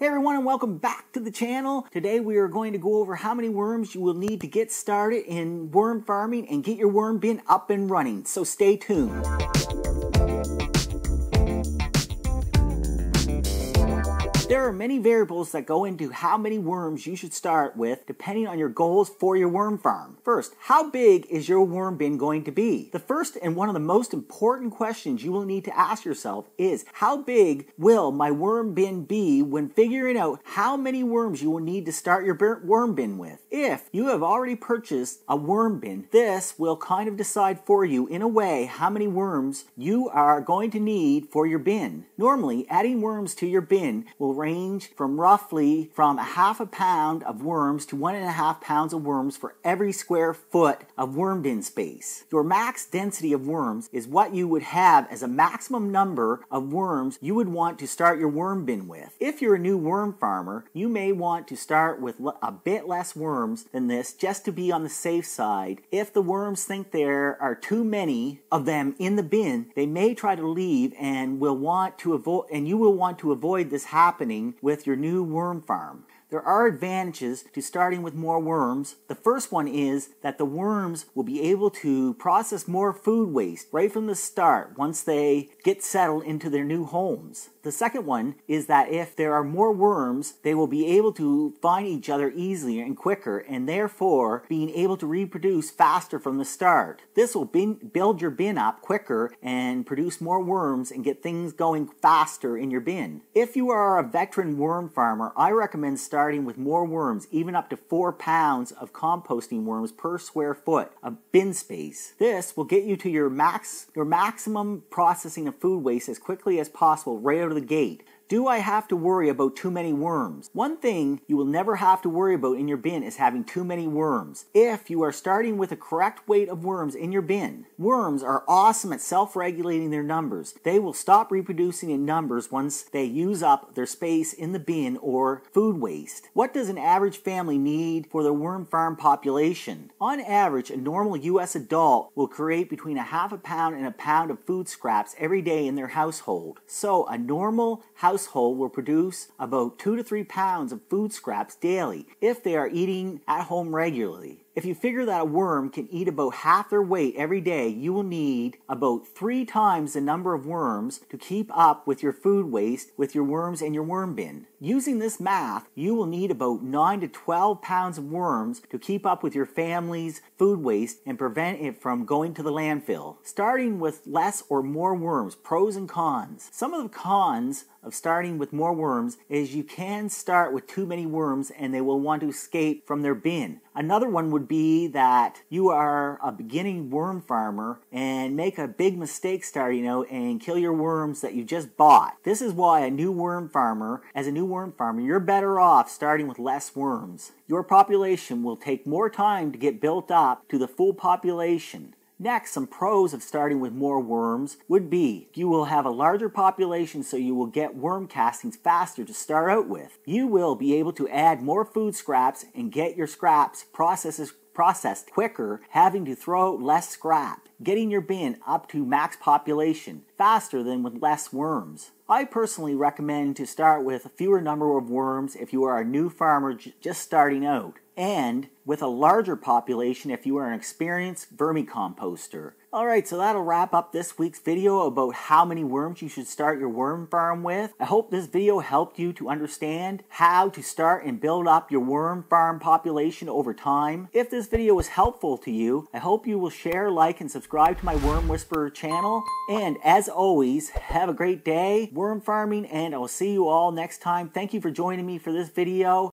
Hey everyone and welcome back to the channel. Today we are going to go over how many worms you will need to get started in worm farming and get your worm bin up and running. So stay tuned. There are many variables that go into how many worms you should start with depending on your goals for your worm farm. First, how big is your worm bin going to be? The first and one of the most important questions you will need to ask yourself is how big will my worm bin be when figuring out how many worms you will need to start your worm bin with? If you have already purchased a worm bin, this will kind of decide for you in a way how many worms you are going to need for your bin. Normally, adding worms to your bin will range from roughly from a half a pound of worms to one and a half pounds of worms for every square foot of worm bin space. Your max density of worms is what you would have as a maximum number of worms you would want to start your worm bin with. If you're a new worm farmer, you may want to start with a bit less worms than this just to be on the safe side. If the worms think there are too many of them in the bin, they may try to leave and will want to avoid and you will want to avoid this happening happening with your new worm farm. There are advantages to starting with more worms. The first one is that the worms will be able to process more food waste right from the start once they get settled into their new homes. The second one is that if there are more worms, they will be able to find each other easier and quicker, and therefore being able to reproduce faster from the start. This will bin, build your bin up quicker and produce more worms and get things going faster in your bin. If you are a veteran worm farmer, I recommend starting with more worms, even up to 4 pounds of composting worms per square foot of bin space. This will get you to your max your maximum processing of food waste as quickly as possible right out of the gate. Do I have to worry about too many worms? One thing you will never have to worry about in your bin is having too many worms. If you are starting with a correct weight of worms in your bin, worms are awesome at self regulating their numbers. They will stop reproducing in numbers once they use up their space in the bin or food waste. What does an average family need for their worm farm population? On average, a normal U.S. adult will create between a half a pound and a pound of food scraps every day in their household. So, a normal house household will produce about two to three pounds of food scraps daily if they are eating at home regularly. If you figure that a worm can eat about half their weight every day, you will need about three times the number of worms to keep up with your food waste with your worms in your worm bin. Using this math, you will need about 9 to 12 pounds of worms to keep up with your family's food waste and prevent it from going to the landfill. Starting with less or more worms, pros and cons. Some of the cons of starting with more worms is you can start with too many worms and they will want to escape from their bin. Another one would be that you are a beginning worm farmer and make a big mistake starting out and kill your worms that you just bought. This is why a new worm farmer, as a new worm farmer, you're better off starting with less worms. Your population will take more time to get built up to the full population. Next, some pros of starting with more worms would be you will have a larger population so you will get worm castings faster to start out with. You will be able to add more food scraps and get your scraps processes processed quicker, having to throw less scrap, getting your bin up to max population faster than with less worms. I personally recommend to start with a fewer number of worms if you are a new farmer just starting out and with a larger population if you are an experienced vermicomposter. Alright, so that'll wrap up this week's video about how many worms you should start your worm farm with. I hope this video helped you to understand how to start and build up your worm farm population over time. If this video was helpful to you, I hope you will share, like, and subscribe to my Worm Whisperer channel. And as always, have a great day, worm farming, and I'll see you all next time. Thank you for joining me for this video.